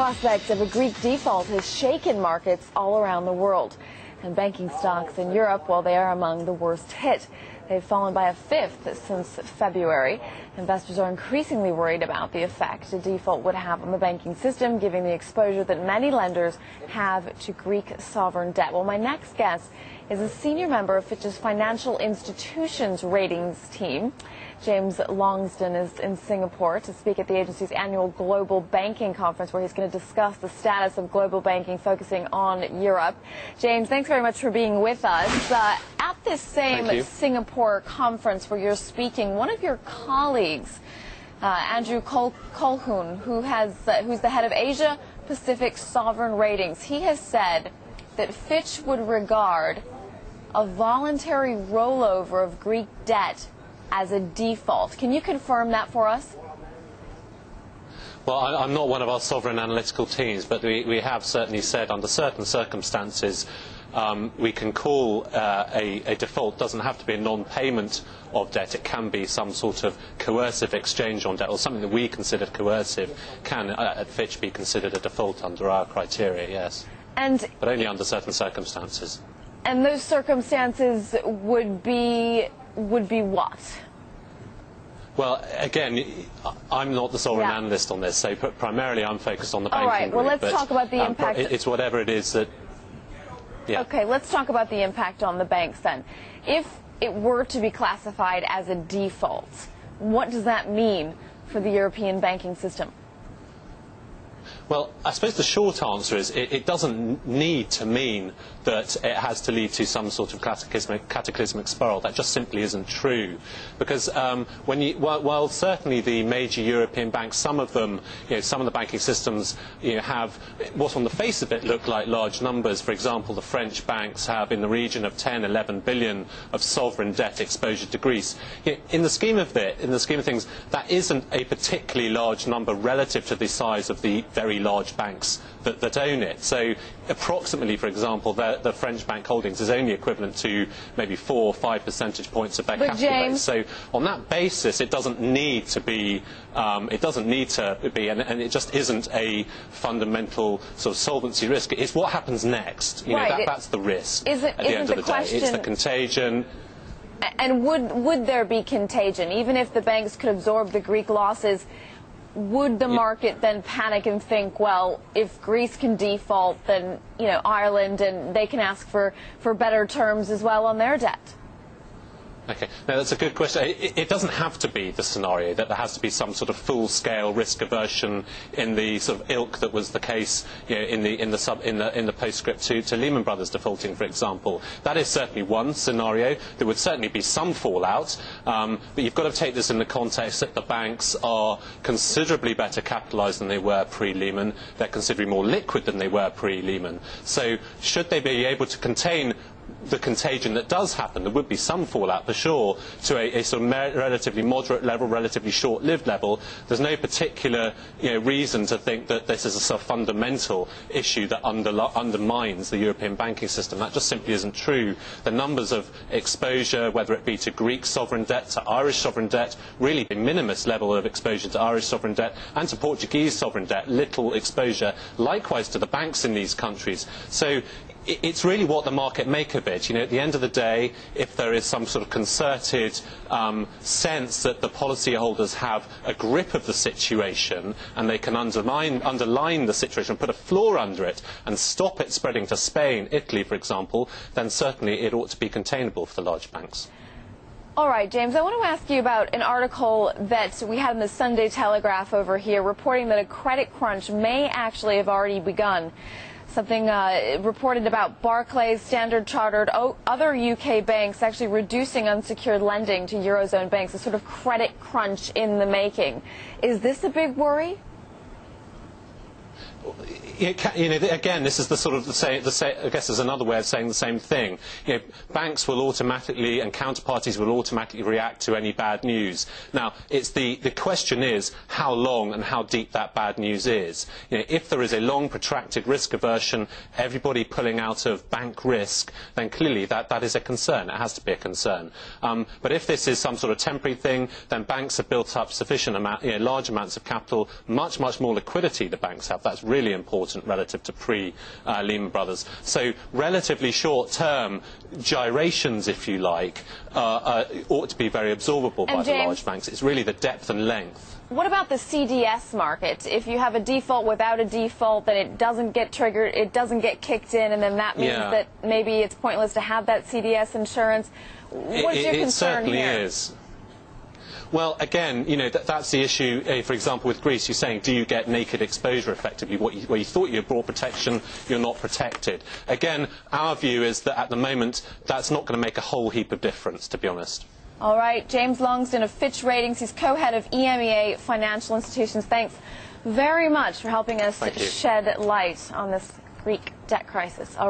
prospect of a Greek default has shaken markets all around the world. And banking stocks in Europe, well, they are among the worst hit. They've fallen by a fifth since February. Investors are increasingly worried about the effect a default would have on the banking system, given the exposure that many lenders have to Greek sovereign debt. Well, my next guest is a senior member of Fitch's Financial Institutions Ratings team. James Longsdon is in Singapore to speak at the agency's annual Global Banking Conference, where he's going to discuss the status of global banking, focusing on Europe. James, thanks very much for being with us. Uh, at this same Singapore conference where you're speaking, one of your colleagues, uh, Andrew Col- Colquhoun, who has, uh, who's the head of Asia Pacific Sovereign Ratings, he has said that Fitch would regard a voluntary rollover of Greek debt as a default. Can you confirm that for us? Well, I, am not one of our sovereign analytical teams, but we, we have certainly said under certain circumstances um, we can call uh, a, a, default doesn't have to be a non-payment of debt. It can be some sort of coercive exchange on debt, or something that we consider coercive can, uh, at Fitch, be considered a default under our criteria. Yes, and but only under certain circumstances. And those circumstances would be would be what? Well, again, I'm not the sovereign yeah. analyst on this, so primarily I'm focused on the banking All right. Well, let's but, talk about the um, impact. It's whatever it is that. Yeah. Okay, let's talk about the impact on the banks then. If it were to be classified as a default, what does that mean for the European banking system? Well, I suppose the short answer is it, it, doesn't need to mean that it has to lead to some sort of cataclysmic, cataclysmic spiral. That just simply isn't true. Because um, when you, while, while, certainly the major European banks, some of them, you know, some of the banking systems you know, have what on the face of it look like large numbers. For example, the French banks have in the region of 10, 11 billion of sovereign debt exposure to Greece. You know, in the scheme of in the scheme of things, that isn't a particularly large number relative to the size of the very large banks that, that own it. So approximately, for example, the, the, French bank holdings is only equivalent to maybe four or five percentage points of their but capital James, base. So on that basis, it doesn't need to be, um, it doesn't need to be, and, and, it just isn't a fundamental sort of solvency risk. It's what happens next. You right. know, that, that's the risk is it, at the end the of the question... day. It's the contagion. And would, would there be contagion, even if the banks could absorb the Greek losses? Would the market then panic and think, well, if Greece can default, then you know Ireland and they can ask for, for better terms as well on their debt? Okay, now that's a good question. It, it, doesn't have to be the scenario that there has to be some sort of full-scale risk aversion in the sort of ilk that was the case you know, in the in the sub in the in the postscript to, to Lehman Brothers defaulting, for example. That is certainly one scenario. There would certainly be some fallout, um, but you've got to take this in the context that the banks are considerably better capitalised than they were pre-Lehman. They're considerably more liquid than they were pre-Lehman. So, should they be able to contain the contagion that does happen, there would be some fallout for sure to a, a sort of relatively moderate level, relatively short-lived level. There's no particular you know, reason to think that this is a sort of fundamental issue that undermines the European banking system. That just simply isn't true. The numbers of exposure, whether it be to Greek sovereign debt, to Irish sovereign debt, really a minimus level of exposure to Irish sovereign debt and to Portuguese sovereign debt, little exposure, likewise to the banks in these countries. So it's really what the market make of it. You know, at the end of the day, if there is some sort of concerted um, sense that the policyholders have a grip of the situation and they can undermine, underline the situation, put a floor under it and stop it spreading to Spain, Italy, for example, then certainly it ought to be containable for the large banks. All right, James, I want to ask you about an article that we had in the Sunday Telegraph over here reporting that a credit crunch may actually have already begun. Something uh, reported about Barclays, Standard Chartered, other UK banks actually reducing unsecured lending to Eurozone banks, a sort of credit crunch in the making. Is this a big worry? You know, again, this is the sort of the same, the I guess there's another way of saying the same thing. You know, banks will automatically and counterparties will automatically react to any bad news. Now, it's the, the question is how long and how deep that bad news is. You know, if there is a long, protracted risk aversion, everybody pulling out of bank risk, then clearly that, that is a concern. It has to be a concern. Um, but if this is some sort of temporary thing, then banks have built up sufficient amount, you know, large amounts of capital, much, much more liquidity the banks have. That's really important relative to pre-Lehman Brothers. So relatively short-term gyrations, if you like, uh, uh, ought to be very absorbable and by James, the large banks. It's really the depth and length. What about the CDS market? If you have a default without a default, then it doesn't get triggered, it doesn't get kicked in, and then that means Yeah. that maybe it's pointless to have that CDS insurance. What's it, your it concern certainly here? is. Well, again, you know, that, that's the issue, uh, for example, with Greece. You're saying, do you get naked exposure effectively? What you, where you thought you brought protection, you're not protected. Again, our view is that at the moment, that's not going to make a whole heap of difference, to be honest. All right, James Longsdon of Fitch Ratings. He's co-head of EMEA Financial Institutions. Thanks very much for helping us shed light on this Greek debt crisis. All right.